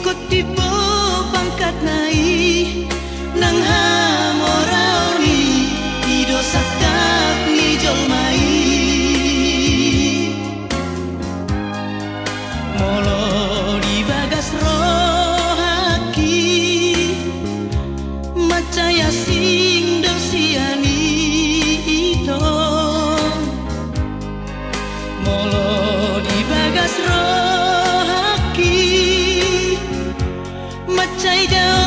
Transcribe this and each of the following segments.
Ko tipe pangkat nai nang hamoraoni ido sakap ni jolmai. Molo di bagas rohaki macaya sing dosiani itu. Molo di bagas rohaki I don't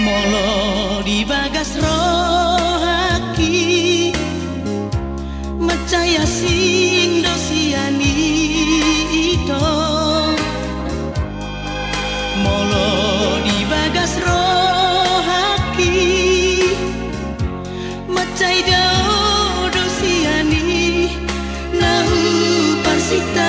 Molo di bagas rohaki Mecaya sing dosiani ito. Molo di bagas rohaki Mecai do dosiani Nahu parsita